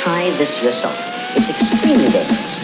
try this yourself. It's extremely dangerous.